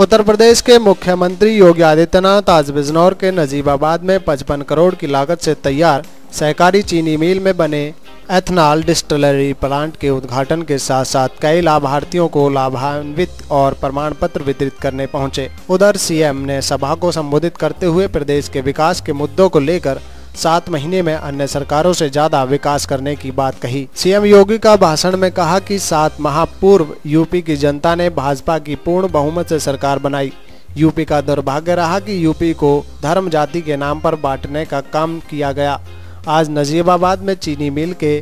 उत्तर प्रदेश के मुख्यमंत्री योगी आदित्यनाथ आज बिजनौर के नजीबाबाद में 55 करोड़ की लागत से तैयार सहकारी चीनी मिल में बने एथनॉल डिस्टलरी प्लांट के उद्घाटन के साथ साथ कई लाभार्थियों को लाभान्वित और प्रमाण पत्र वितरित करने पहुँचे। उधर सीएम ने सभा को संबोधित करते हुए प्रदेश के विकास के मुद्दों को लेकर सात महीने में अन्य सरकारों से ज़्यादा विकास करने की बात कही। सीएम योगी का भाषण में कहा कि सात माह पूर्व यूपी की जनता ने भाजपा की पूर्ण बहुमत से सरकार बनाई। यूपी का दुर्भाग्य रहा कि यूपी को धर्म जाति के नाम पर बांटने का काम किया गया। आज नजीबाबाद में चीनी मिल के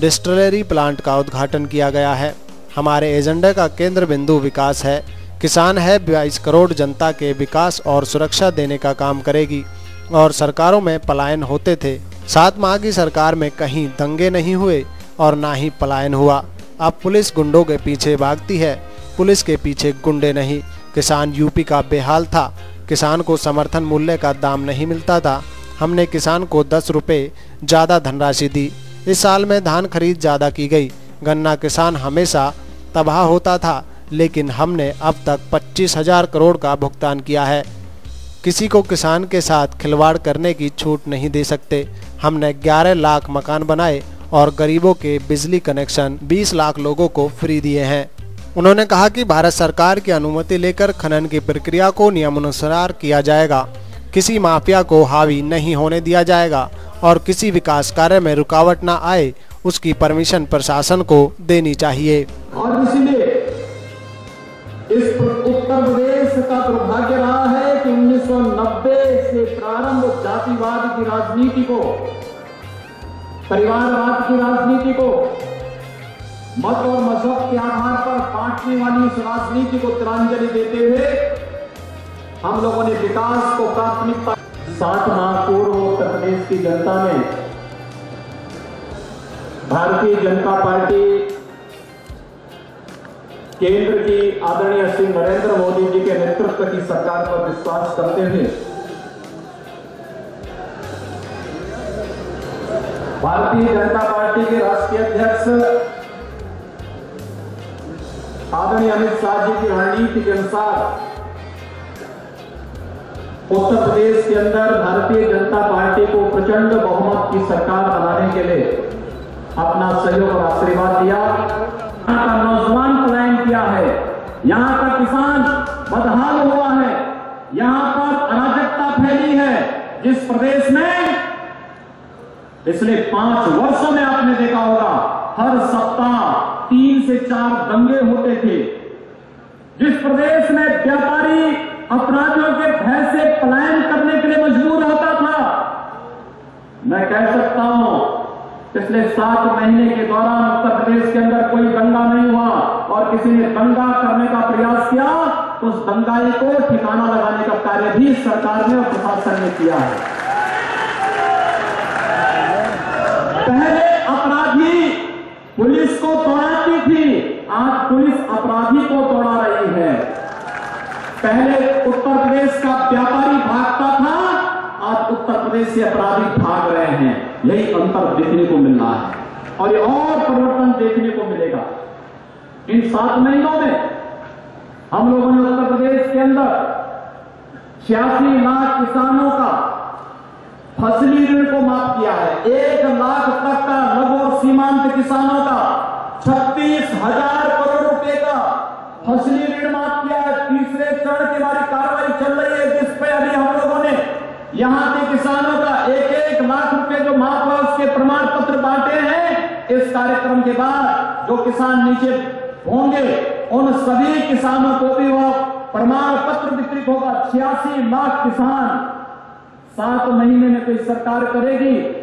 डिस्टिलरी प्लांट का उद्घाटन किया गया है। हमारे एजेंडे का केंद्र बिंदु विकास है। किसान है, बाईस करोड़ जनता के विकास और सुरक्षा देने का काम करेगी। और सरकारों में पलायन होते थे। सात माह की सरकार में कहीं दंगे नहीं हुए और ना ही पलायन हुआ। अब पुलिस गुंडों के पीछे भागती है। पुलिस के पीछे गुंडे नहीं। किसान यूपी का बेहाल था। किसान को समर्थन मूल्य का दाम नहीं मिलता था। हमने किसान को दस रुपये ज़्यादा धनराशि दी। इस साल में धान खरीद ज़्यादा की गई। गन्ना किसान हमेशा तबाह होता था, लेकिन हमने अब तक पच्चीस हज़ार करोड़ का भुगतान किया है। किसी को किसान के साथ खिलवाड़ करने की छूट नहीं दे सकते। हमने 11 लाख मकान बनाए और गरीबों के बिजली कनेक्शन 20 लाख लोगों को फ्री दिए हैं। उन्होंने कहा कि भारत सरकार की अनुमति लेकर खनन की प्रक्रिया को नियमानुसार किया जाएगा। किसी माफिया को हावी नहीं होने दिया जाएगा और किसी विकास कार्य में रुकावट न आए, उसकी परमिशन प्रशासन को देनी चाहिए। और की राजनीति को परिवारवाद की राजनीति को, मत और मज़हब के आधार पर बांटने वाली इस राजनीति को तिलांजलि देते हुए हम लोगों ने विकास को प्राथमिकता सात माह पूर्व उत्तर प्रदेश की जनता ने भारतीय जनता पार्टी केंद्र की आदरणीय श्री नरेंद्र मोदी जी के नेतृत्व की सरकार पर विश्वास करते हुए भारतीय जनता पार्टी के राष्ट्रीय अध्यक्ष आदरणीय अमित शाह जी की रणनीति के अनुसार उत्तर प्रदेश के अंदर भारतीय जनता पार्टी को प्रचंड बहुमत की सरकार बनाने के लिए अपना सहयोग और आशीर्वाद दिया। यहाँ का नौजवान पलायन किया है। यहाँ का किसान बदहाल हुआ है। यहाँ पर अराजकता फैली है। जिस प्रदेश में पिछले पाँच वर्षों में आपने देखा होगा, हर सप्ताह तीन से चार दंगे होते थे। जिस प्रदेश में व्यापारी अपराधियों के भय से पलायन करने के लिए मजबूर होता था, मैं कह सकता हूँ, पिछले सात महीने के दौरान उत्तर प्रदेश के अंदर कोई दंगा नहीं हुआ और किसी ने दंगा करने का प्रयास किया तो उस दंगाई को ठिकाना लगाने का कार्य भी सरकार ने और प्रशासन ने किया है पहले अपराधी पुलिस को तोड़ाती थी। आज पुलिस अपराधी को तोड़ा रही है। पहले उत्तर प्रदेश का व्यापारी भागता था, आज उत्तर प्रदेश से अपराधी भाग रहे हैं। यही अंतर देखने को मिल रहा है। और ये और परिवर्तन देखने को मिलेगा। इन सात महीनों में हम लोगों ने उत्तर प्रदेश के अंदर छियासी लाख किसानों का को माफ़ किया है। एक लाख तक का लघु और सीमांत किसानों का छत्तीस हज़ार करोड़ रुपए का फसली ऋण माफ़ किया है। तीसरे चरण की हमारी कार्रवाई चल रही है, जिस पे अभी हम लोगों ने यहाँ के किसानों का एक एक लाख रुपए जो माफ़ हुआ, उसके प्रमाण पत्र बांटे हैं। इस कार्यक्रम के बाद जो किसान नीचे होंगे, उन सभी किसानों को भी वह प्रमाण पत्र वितरित होगा। छियासी लाख किसान सात महीने में कोई सरकार करेगी?